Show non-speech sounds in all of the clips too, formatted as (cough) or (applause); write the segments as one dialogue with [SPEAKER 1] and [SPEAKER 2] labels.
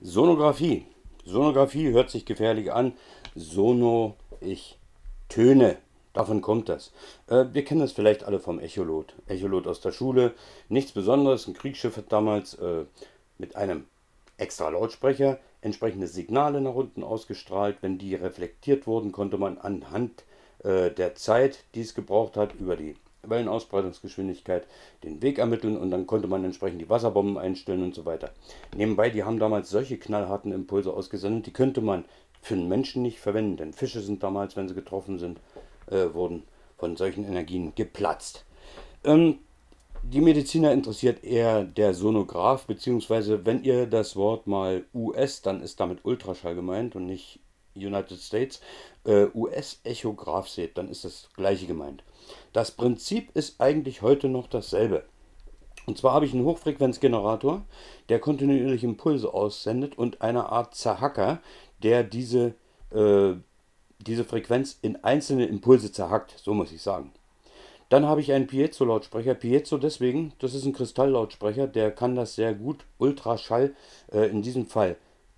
[SPEAKER 1] Sonographie. Sonographie hört sich gefährlich an. Sono, ich töne. Davon kommt das. Äh, wir kennen das vielleicht alle vom Echolot. Echolot aus der Schule. Nichts Besonderes. Ein Kriegsschiff hat damals äh, mit einem extra Lautsprecher entsprechende Signale nach unten ausgestrahlt. Wenn die reflektiert wurden, konnte man anhand äh, der Zeit, die es gebraucht hat, über die Wellenausbreitungsgeschwindigkeit den Weg ermitteln und dann konnte man entsprechend die Wasserbomben einstellen und so weiter. Nebenbei, die haben damals solche knallharten Impulse ausgesendet, die könnte man für einen Menschen nicht verwenden, denn Fische sind damals, wenn sie getroffen sind, äh, wurden von solchen Energien geplatzt. Ähm, die Mediziner interessiert eher der Sonograph, beziehungsweise wenn ihr das Wort mal US, dann ist damit Ultraschall gemeint und nicht United States, äh, US-Echograph seht, dann ist das gleiche gemeint. Das Prinzip ist eigentlich heute noch dasselbe. Und zwar habe ich einen Hochfrequenzgenerator, der kontinuierlich Impulse aussendet und eine Art Zerhacker, der diese, äh, diese Frequenz in einzelne Impulse zerhackt, so muss ich sagen. Dann habe ich einen Piezo-Lautsprecher. Piezo deswegen, das ist ein Kristalllautsprecher, der kann das sehr gut. Ultraschall äh, in diesem Fall.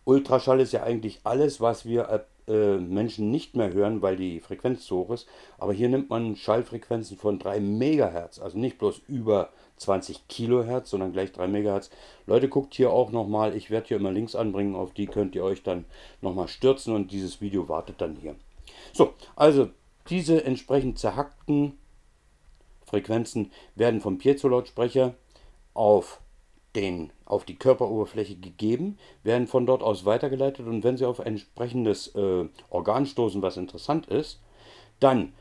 [SPEAKER 1] Ultraschall ist ja eigentlich alles, was wir äh, Menschen nicht mehr hören, weil die Frequenz zu hoch ist. Aber hier nimmt man Schallfrequenzen von 3 Megahertz, also nicht bloß über 20 Kilohertz, sondern gleich 3 Megahertz. Leute, guckt hier auch nochmal, ich werde hier immer Links anbringen, auf die könnt ihr euch dann nochmal stürzen und dieses Video wartet dann hier. So, also diese entsprechend zerhackten Frequenzen werden vom Piezo-Lautsprecher auf den, auf die Körperoberfläche gegeben, werden von dort aus weitergeleitet und wenn sie auf ein entsprechendes äh, Organ stoßen, was interessant ist, dann,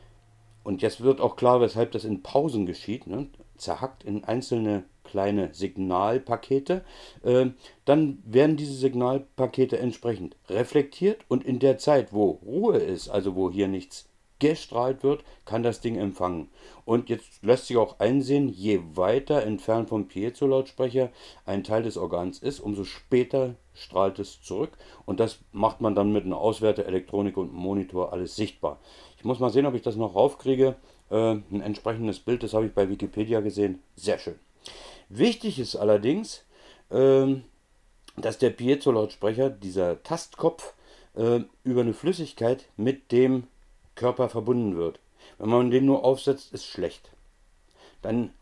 [SPEAKER 1] und jetzt wird auch klar, weshalb das in Pausen geschieht, ne, zerhackt in einzelne kleine Signalpakete, äh, dann werden diese Signalpakete entsprechend reflektiert und in der Zeit, wo Ruhe ist, also wo hier nichts gestrahlt wird, kann das Ding empfangen. Und jetzt lässt sich auch einsehen, je weiter entfernt vom Piezo-Lautsprecher ein Teil des Organs ist, umso später strahlt es zurück. Und das macht man dann mit einer Auswerteelektronik und Monitor alles sichtbar. Ich muss mal sehen, ob ich das noch raufkriege. Äh, ein entsprechendes Bild, das habe ich bei Wikipedia gesehen. Sehr schön. Wichtig ist allerdings, äh, dass der Piezo-Lautsprecher, dieser Tastkopf, äh, über eine Flüssigkeit mit dem Körper verbunden wird. Wenn man den nur aufsetzt, ist schlecht. Dann,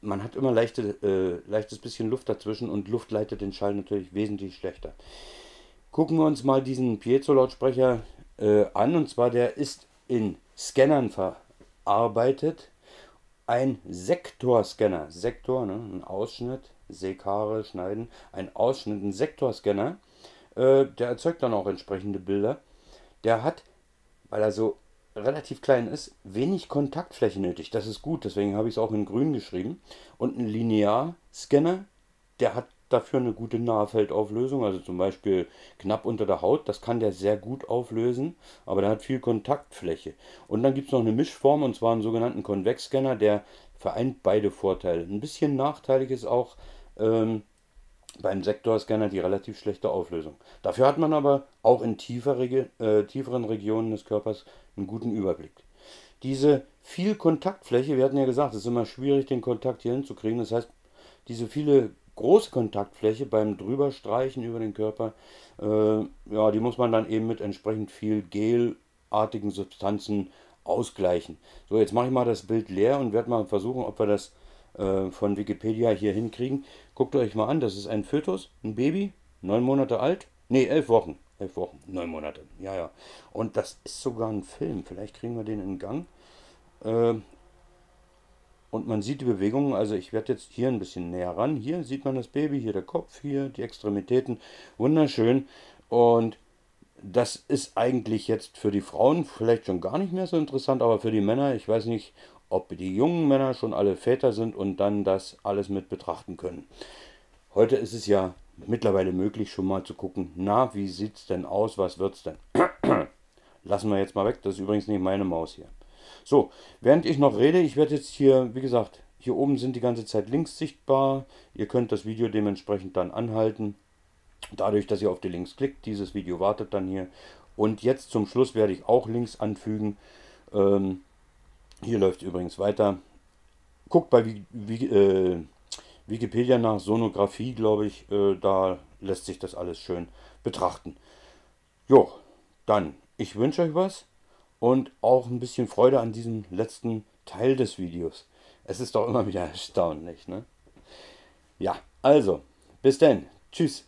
[SPEAKER 1] man hat immer leichte, äh, leichtes bisschen Luft dazwischen und Luft leitet den Schall natürlich wesentlich schlechter. Gucken wir uns mal diesen Piezo-Lautsprecher äh, an und zwar der ist in Scannern verarbeitet. Ein Sektorscanner, Sektor, ne, ein Ausschnitt, Sekare, schneiden, ein Ausschnitt, ein Sektorscanner, äh, der erzeugt dann auch entsprechende Bilder. Der hat weil er so relativ klein ist, wenig Kontaktfläche nötig. Das ist gut, deswegen habe ich es auch in grün geschrieben. Und ein Linearscanner, der hat dafür eine gute Nahfeldauflösung, also zum Beispiel knapp unter der Haut, das kann der sehr gut auflösen, aber der hat viel Kontaktfläche. Und dann gibt es noch eine Mischform, und zwar einen sogenannten Konvexscanner, der vereint beide Vorteile. Ein bisschen nachteilig ist auch, ähm, beim Sektorscanner die relativ schlechte Auflösung. Dafür hat man aber auch in tiefere, äh, tieferen Regionen des Körpers einen guten Überblick. Diese viel Kontaktfläche, wir hatten ja gesagt, es ist immer schwierig, den Kontakt hier hinzukriegen. Das heißt, diese viele große Kontaktfläche beim Drüberstreichen über den Körper, äh, ja, die muss man dann eben mit entsprechend viel gelartigen Substanzen ausgleichen. So, jetzt mache ich mal das Bild leer und werde mal versuchen, ob wir das äh, von Wikipedia hier hinkriegen. Guckt euch mal an, das ist ein Fötus, ein Baby, neun Monate alt. Ne, elf Wochen. Elf Wochen, neun Monate. Ja, ja. Und das ist sogar ein Film. Vielleicht kriegen wir den in Gang. Äh, und man sieht die Bewegungen, also ich werde jetzt hier ein bisschen näher ran. Hier sieht man das Baby, hier der Kopf, hier die Extremitäten. Wunderschön. Und das ist eigentlich jetzt für die Frauen vielleicht schon gar nicht mehr so interessant, aber für die Männer, ich weiß nicht, ob die jungen Männer schon alle Väter sind und dann das alles mit betrachten können. Heute ist es ja mittlerweile möglich, schon mal zu gucken, na, wie sieht es denn aus, was wird es denn? (clears throat) Lassen wir jetzt mal weg, das ist übrigens nicht meine Maus hier. So, während ich noch rede, ich werde jetzt hier, wie gesagt, hier oben sind die ganze Zeit Links sichtbar. Ihr könnt das Video dementsprechend dann anhalten. Dadurch, dass ihr auf die Links klickt, dieses Video wartet dann hier. Und jetzt zum Schluss werde ich auch Links anfügen. Ähm, hier läuft übrigens weiter. Guckt bei äh, Wikipedia nach Sonographie, glaube ich. Äh, da lässt sich das alles schön betrachten. Jo, dann, ich wünsche euch was und auch ein bisschen Freude an diesem letzten Teil des Videos. Es ist doch immer (laughs) wieder erstaunlich, ne? Ja, also, bis denn. Tschüss.